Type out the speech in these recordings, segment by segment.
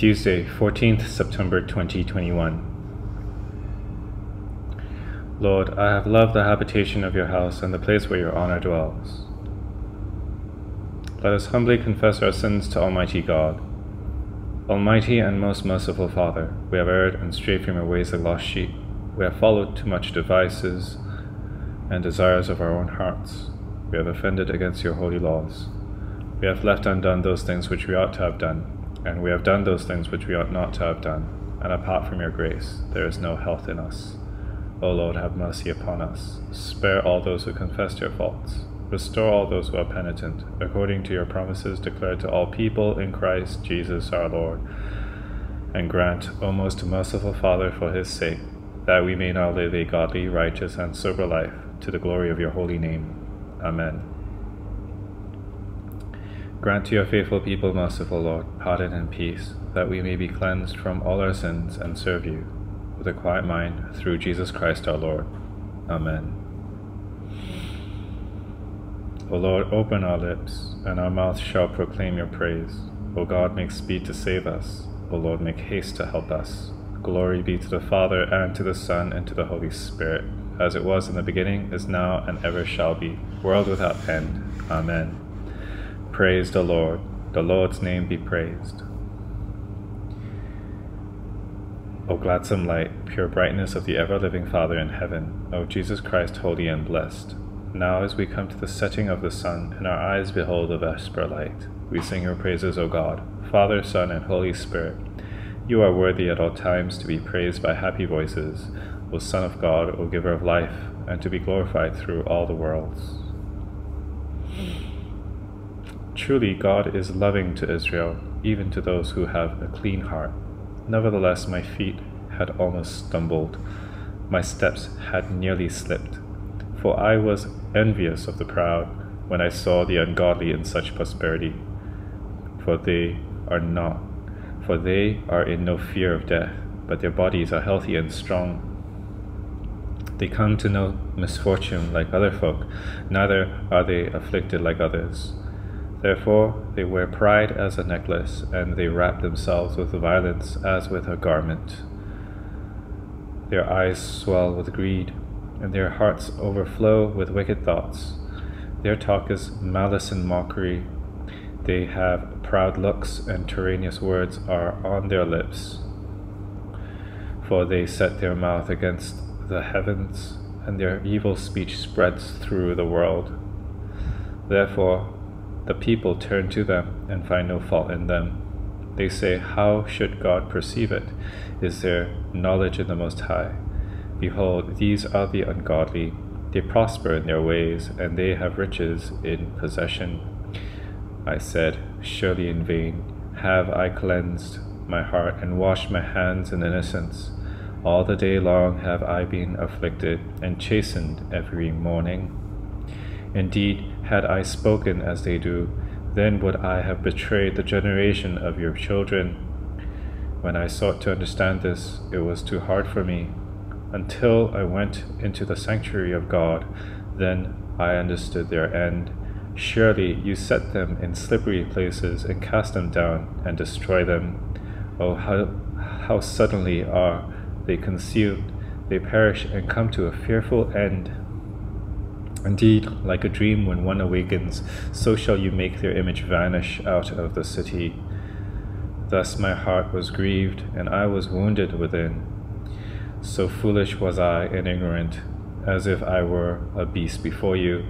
Tuesday, 14th September 2021. Lord, I have loved the habitation of your house and the place where your honor dwells. Let us humbly confess our sins to Almighty God. Almighty and most merciful Father, we have erred and strayed from your ways like lost sheep. We have followed too much devices and desires of our own hearts. We have offended against your holy laws. We have left undone those things which we ought to have done and we have done those things which we ought not to have done, and apart from your grace, there is no health in us. O Lord, have mercy upon us. Spare all those who confess their faults. Restore all those who are penitent, according to your promises declared to all people in Christ Jesus our Lord. And grant, O most merciful Father, for his sake, that we may now live a godly, righteous, and sober life, to the glory of your holy name. Amen. Grant to your faithful people, merciful Lord, pardon and peace, that we may be cleansed from all our sins and serve you with a quiet mind through Jesus Christ our Lord. Amen. O Lord, open our lips, and our mouth shall proclaim your praise. O God, make speed to save us. O Lord, make haste to help us. Glory be to the Father, and to the Son, and to the Holy Spirit, as it was in the beginning, is now, and ever shall be, world without end. Amen. Praise the Lord. The Lord's name be praised. O gladsome light, pure brightness of the ever living Father in heaven, O Jesus Christ, holy and blessed. Now, as we come to the setting of the sun, and our eyes behold the vesper light, we sing your praises, O God, Father, Son, and Holy Spirit. You are worthy at all times to be praised by happy voices, O Son of God, O Giver of life, and to be glorified through all the worlds. Truly, God is loving to Israel, even to those who have a clean heart. Nevertheless, my feet had almost stumbled, my steps had nearly slipped. For I was envious of the proud when I saw the ungodly in such prosperity. For they are not, for they are in no fear of death, but their bodies are healthy and strong. They come to no misfortune like other folk, neither are they afflicted like others. Therefore they wear pride as a necklace, and they wrap themselves with violence as with a garment. Their eyes swell with greed, and their hearts overflow with wicked thoughts. Their talk is malice and mockery. They have proud looks, and tyrannous words are on their lips. For they set their mouth against the heavens, and their evil speech spreads through the world. Therefore, the people turn to them and find no fault in them. They say, How should God perceive it? Is there knowledge in the Most High? Behold, these are the ungodly. They prosper in their ways, and they have riches in possession. I said, Surely in vain have I cleansed my heart and washed my hands in innocence. All the day long have I been afflicted and chastened every morning. Indeed, had I spoken as they do, then would I have betrayed the generation of your children. When I sought to understand this, it was too hard for me. Until I went into the sanctuary of God, then I understood their end. Surely you set them in slippery places and cast them down and destroy them. Oh, how, how suddenly are they consumed! They perish and come to a fearful end. Indeed, like a dream when one awakens, so shall you make their image vanish out of the city. Thus my heart was grieved, and I was wounded within. So foolish was I and ignorant, as if I were a beast before you.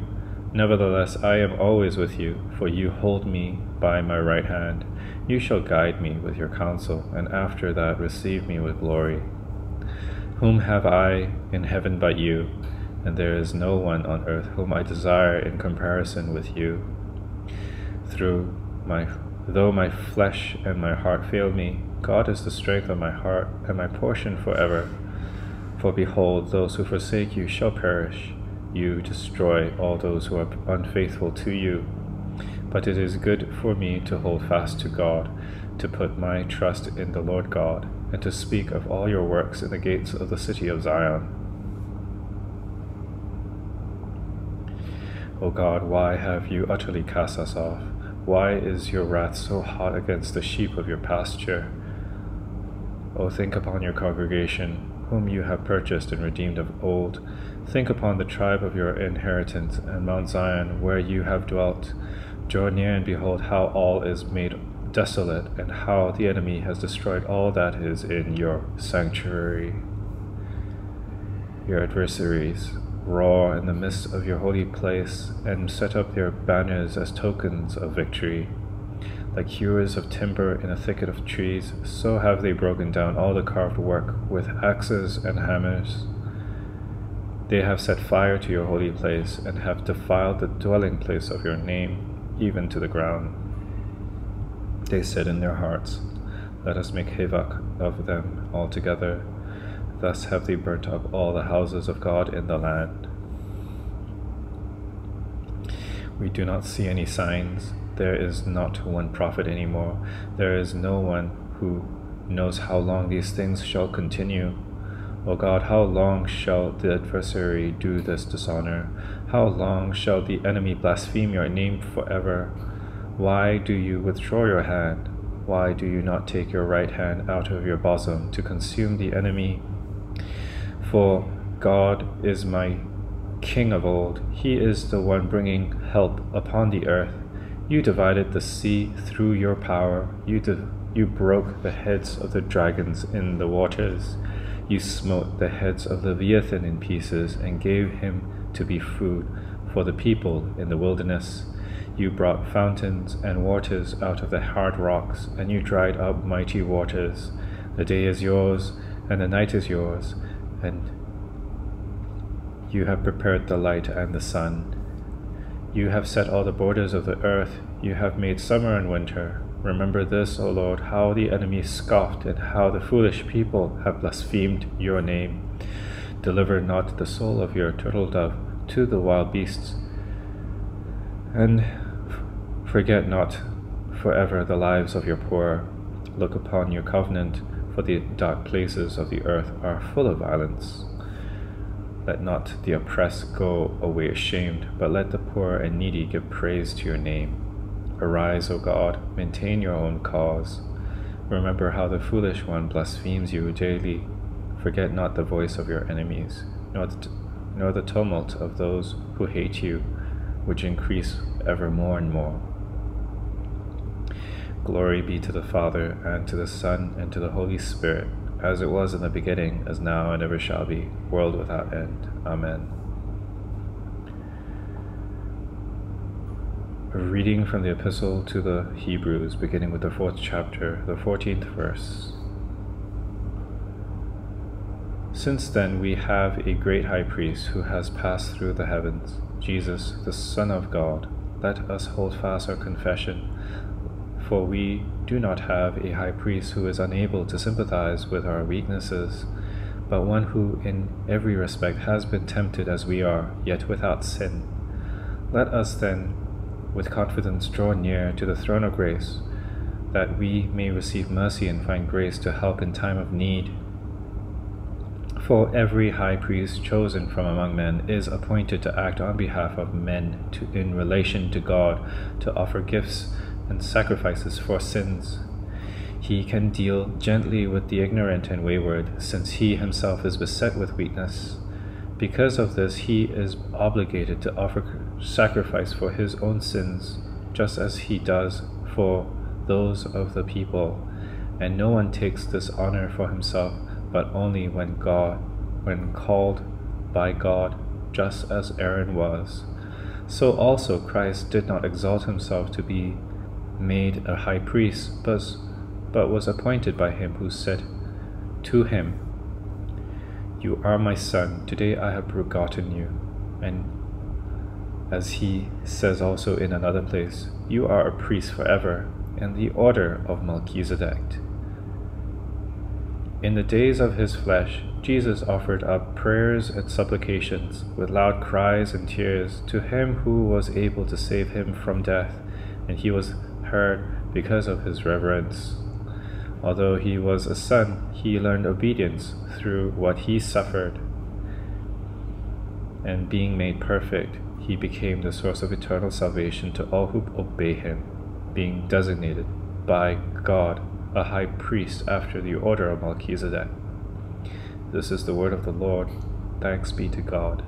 Nevertheless, I am always with you, for you hold me by my right hand. You shall guide me with your counsel, and after that receive me with glory. Whom have I in heaven but you? And there is no one on earth whom I desire in comparison with you. Through my though my flesh and my heart fail me, God is the strength of my heart and my portion forever. For behold, those who forsake you shall perish. You destroy all those who are unfaithful to you. But it is good for me to hold fast to God, to put my trust in the Lord God, and to speak of all your works in the gates of the city of Zion. O God, why have you utterly cast us off? Why is your wrath so hot against the sheep of your pasture? O think upon your congregation, whom you have purchased and redeemed of old. Think upon the tribe of your inheritance, and Mount Zion, where you have dwelt. Draw near and behold how all is made desolate, and how the enemy has destroyed all that is in your sanctuary. Your adversaries roar in the midst of your holy place, and set up their banners as tokens of victory. Like hewers of timber in a thicket of trees, so have they broken down all the carved work with axes and hammers. They have set fire to your holy place, and have defiled the dwelling place of your name, even to the ground. They said in their hearts, Let us make havoc of them altogether. Thus have they burnt up all the houses of God in the land. We do not see any signs. There is not one prophet anymore. There is no one who knows how long these things shall continue. O God, how long shall the adversary do this dishonor? How long shall the enemy blaspheme your name forever? Why do you withdraw your hand? Why do you not take your right hand out of your bosom to consume the enemy? For God is my King of old. He is the one bringing help upon the earth. You divided the sea through your power. You, you broke the heads of the dragons in the waters. You smote the heads of Leviathan in pieces and gave him to be food for the people in the wilderness. You brought fountains and waters out of the hard rocks, and you dried up mighty waters. The day is yours, and the night is yours, and you have prepared the light and the sun. You have set all the borders of the earth. You have made summer and winter. Remember this, O Lord, how the enemy scoffed, and how the foolish people have blasphemed your name. Deliver not the soul of your turtle dove to the wild beasts, and Forget not forever the lives of your poor. Look upon your covenant, for the dark places of the earth are full of violence. Let not the oppressed go away ashamed, but let the poor and needy give praise to your name. Arise, O God, maintain your own cause. Remember how the foolish one blasphemes you daily. Forget not the voice of your enemies, nor the, nor the tumult of those who hate you, which increase ever more and more. Glory be to the Father, and to the Son, and to the Holy Spirit, as it was in the beginning, as now, and ever shall be, world without end. Amen. A reading from the Epistle to the Hebrews, beginning with the fourth chapter, the fourteenth verse. Since then we have a great high priest who has passed through the heavens, Jesus, the Son of God. Let us hold fast our confession. For we do not have a high priest who is unable to sympathize with our weaknesses, but one who in every respect has been tempted as we are, yet without sin. Let us then, with confidence, draw near to the throne of grace, that we may receive mercy and find grace to help in time of need. For every high priest chosen from among men is appointed to act on behalf of men to, in relation to God, to offer gifts and sacrifices for sins. He can deal gently with the ignorant and wayward, since he himself is beset with weakness. Because of this, he is obligated to offer sacrifice for his own sins, just as he does for those of the people. And no one takes this honor for himself, but only when God, when called by God, just as Aaron was. So also Christ did not exalt himself to be made a high priest, but, but was appointed by him who said to him, You are my son, today I have begotten you. And as he says also in another place, You are a priest forever, in the order of Melchizedek. In the days of his flesh, Jesus offered up prayers and supplications with loud cries and tears to him who was able to save him from death, and he was heard because of his reverence. Although he was a son, he learned obedience through what he suffered. And being made perfect, he became the source of eternal salvation to all who obey him, being designated by God a high priest after the order of Melchizedek. This is the word of the Lord. Thanks be to God.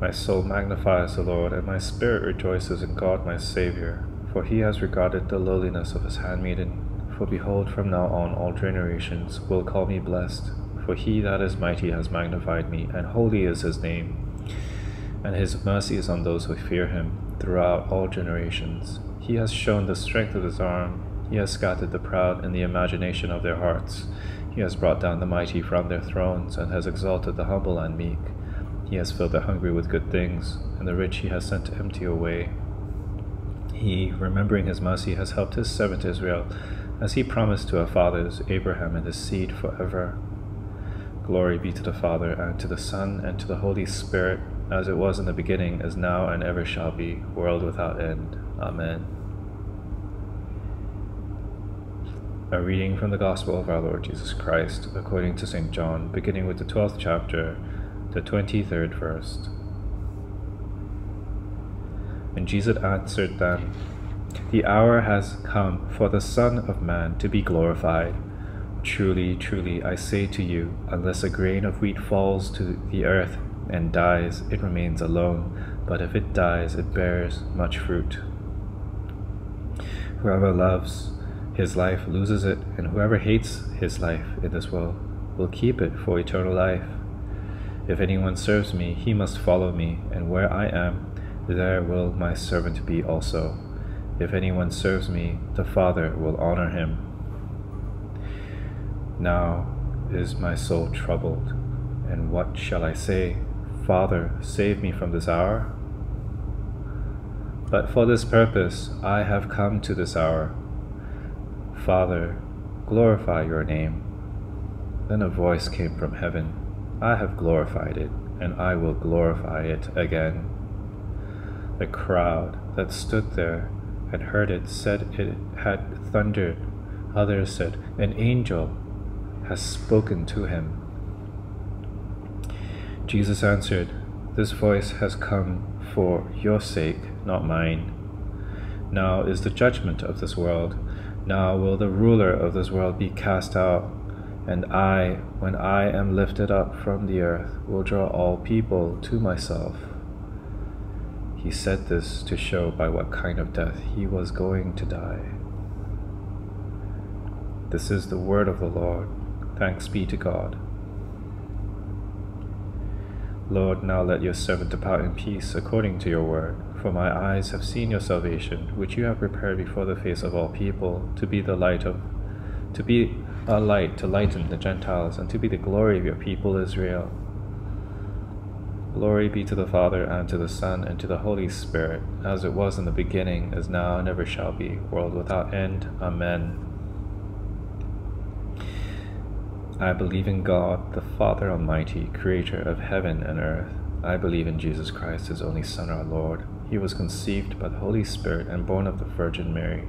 My soul magnifies the Lord, and my spirit rejoices in God my Saviour, for he has regarded the lowliness of his handmaiden. For behold, from now on all generations will call me blessed, for he that is mighty has magnified me, and holy is his name. And his mercy is on those who fear him throughout all generations. He has shown the strength of his arm, he has scattered the proud in the imagination of their hearts. He has brought down the mighty from their thrones, and has exalted the humble and meek. He has filled the hungry with good things, and the rich he has sent empty away. He, remembering his mercy, has helped his servant Israel, as he promised to our fathers, Abraham and his seed forever. Glory be to the Father, and to the Son, and to the Holy Spirit, as it was in the beginning, is now, and ever shall be, world without end. Amen. A reading from the Gospel of our Lord Jesus Christ, according to St. John, beginning with the twelfth chapter, the twenty third verse. And Jesus answered them, The hour has come for the Son of Man to be glorified. Truly, truly, I say to you, unless a grain of wheat falls to the earth and dies, it remains alone, but if it dies, it bears much fruit. Whoever loves his life loses it, and whoever hates his life in this world will keep it for eternal life. If anyone serves me, he must follow me, and where I am, there will my servant be also. If anyone serves me, the Father will honor him. Now is my soul troubled, and what shall I say? Father, save me from this hour? But for this purpose I have come to this hour. Father, glorify your name. Then a voice came from heaven I have glorified it, and I will glorify it again. The crowd that stood there and heard it said it had thundered. Others said, An angel has spoken to him. Jesus answered, This voice has come for your sake, not mine. Now is the judgment of this world. Now will the ruler of this world be cast out. And I, when I am lifted up from the earth, will draw all people to myself. He said this to show by what kind of death he was going to die. This is the word of the Lord. Thanks be to God. Lord, now let your servant depart in peace according to your word. For my eyes have seen your salvation, which you have prepared before the face of all people, to be the light of, to be a light to lighten the Gentiles, and to be the glory of your people Israel. Glory be to the Father, and to the Son, and to the Holy Spirit, as it was in the beginning, is now, and ever shall be, world without end. Amen. I believe in God, the Father Almighty, creator of heaven and earth. I believe in Jesus Christ, his only Son, our Lord. He was conceived by the Holy Spirit and born of the Virgin Mary.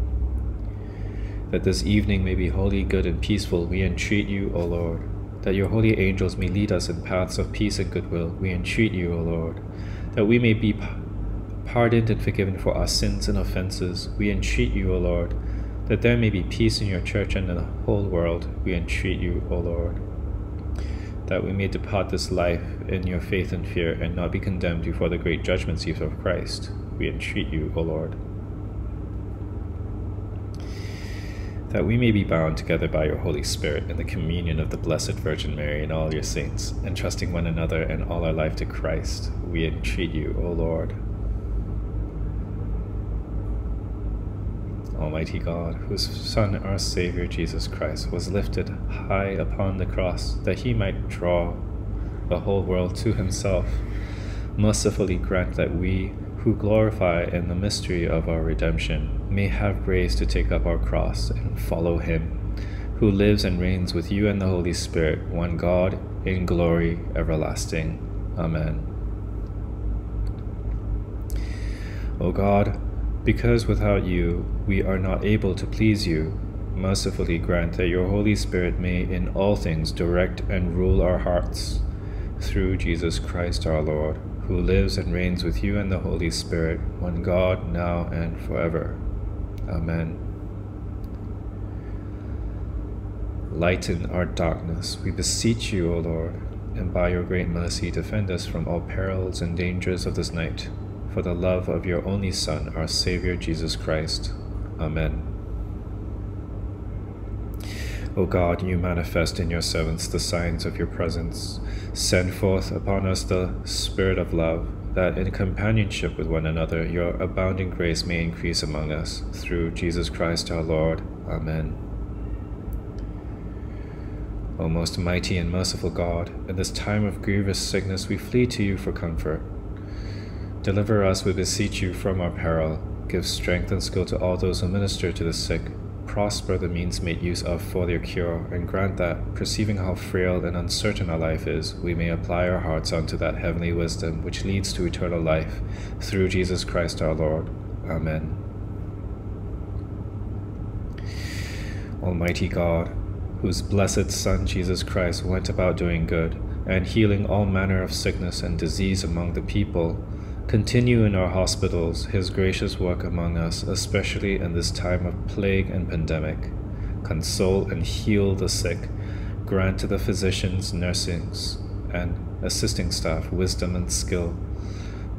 That this evening may be holy, good, and peaceful, we entreat you, O Lord that your holy angels may lead us in paths of peace and goodwill, we entreat you, O Lord. That we may be pardoned and forgiven for our sins and offences, we entreat you, O Lord. That there may be peace in your church and in the whole world, we entreat you, O Lord. That we may depart this life in your faith and fear, and not be condemned before the great judgment seat of Christ, we entreat you, O Lord that we may be bound together by your Holy Spirit in the communion of the Blessed Virgin Mary and all your saints, entrusting one another and all our life to Christ, we entreat you, O Lord. Almighty God, whose Son, our Saviour Jesus Christ, was lifted high upon the cross that he might draw the whole world to himself, mercifully grant that we, who glorify in the mystery of our redemption, may have grace to take up our cross and follow him, who lives and reigns with you and the Holy Spirit, one God, in glory everlasting. Amen. O God, because without you we are not able to please you, mercifully grant that your Holy Spirit may in all things direct and rule our hearts, through Jesus Christ our Lord, who lives and reigns with you and the Holy Spirit, one God, now and forever. Amen. Lighten our darkness, we beseech you, O Lord, and by your great mercy defend us from all perils and dangers of this night, for the love of your only Son, our Saviour Jesus Christ. Amen. O God, you manifest in your servants the signs of your presence. Send forth upon us the Spirit of love that in companionship with one another your abounding grace may increase among us, through Jesus Christ our Lord. Amen. O most mighty and merciful God, in this time of grievous sickness we flee to you for comfort. Deliver us, we beseech you, from our peril. Give strength and skill to all those who minister to the sick prosper the means made use of for their cure, and grant that, perceiving how frail and uncertain our life is, we may apply our hearts unto that heavenly wisdom which leads to eternal life, through Jesus Christ our Lord. Amen. Almighty God, whose blessed Son Jesus Christ went about doing good, and healing all manner of sickness and disease among the people, Continue in our hospitals his gracious work among us, especially in this time of plague and pandemic. Console and heal the sick. Grant to the physicians, nurses, and assisting staff wisdom and skill,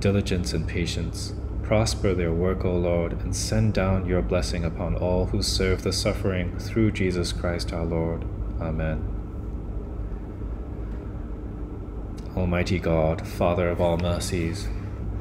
diligence and patience. Prosper their work, O Lord, and send down your blessing upon all who serve the suffering through Jesus Christ our Lord. Amen. Almighty God, Father of all mercies,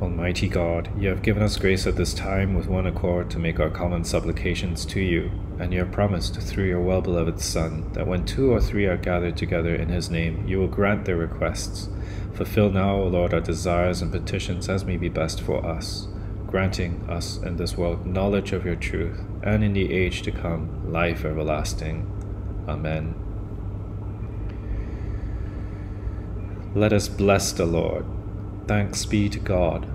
Almighty God, you have given us grace at this time with one accord to make our common supplications to you, and you have promised through your well beloved Son that when two or three are gathered together in his name, you will grant their requests. Fulfill now, O Lord, our desires and petitions as may be best for us, granting us in this world knowledge of your truth, and in the age to come life everlasting. Amen. Let us bless the Lord. Thanks be to God.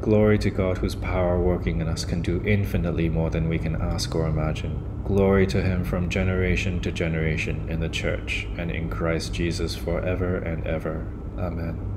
Glory to God, whose power working in us can do infinitely more than we can ask or imagine. Glory to Him from generation to generation in the Church and in Christ Jesus forever and ever. Amen.